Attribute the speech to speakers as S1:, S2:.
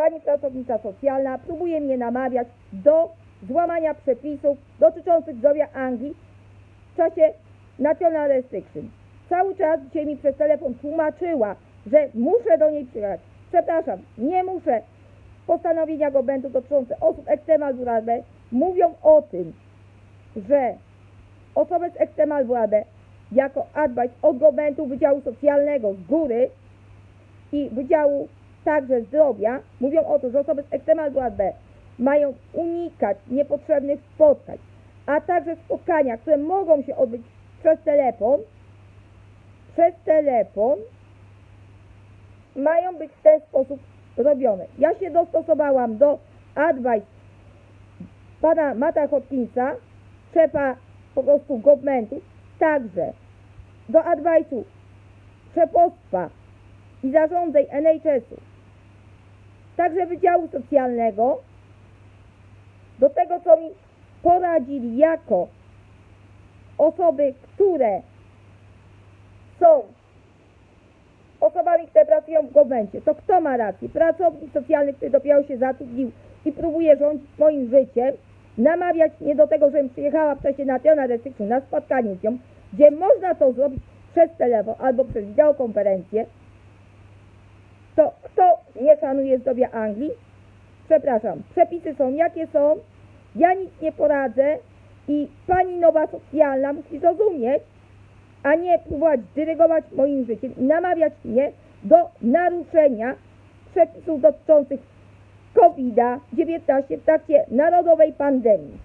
S1: pani pracownica socjalna próbuje mnie namawiać do złamania przepisów dotyczących zdrowia Anglii w czasie National Restriction. Cały czas dzisiaj mi przez telefon tłumaczyła, że muszę do niej przyjechać. Przepraszam, nie muszę. Postanowienia Gobentu dotyczące osób ekstremal vulnerable mówią o tym, że osoby z ekstremal vulnerable jako advice od Gobentu Wydziału Socjalnego z góry i Wydziału także Zdrowia mówią o tym, że osoby z ekstremal vulnerable mają unikać niepotrzebnych spotkań, a także spotkania, które mogą się odbyć przez telefon, przez telefon mają być w ten sposób robione. Ja się dostosowałam do advice pana Mata Hopkinsa, szefa po prostu governmentu, także do advice'u szefostwa i zarządzeń NHS-u, także Wydziału Socjalnego, do tego, co mi poradzili jako osoby, które są osobami, które pracują w governmencie, to kto ma rację? Pracownik socjalny, który dopiero się zatrudnił i próbuje rządzić moim życiem, namawiać mnie do tego, żebym przyjechała w czasie National Restriction na spotkanie z nią, gdzie można to zrobić przez telefon albo przez wideokonferencję, to kto nie szanuje zdrowia Anglii? Przepraszam, przepisy są jakie są, ja nic nie poradzę i pani nowa socjalna musi zrozumieć, a nie próbować dyrygować moim życiem i namawiać mnie do naruszenia przepisów dotyczących COVID-19 w trakcie narodowej pandemii.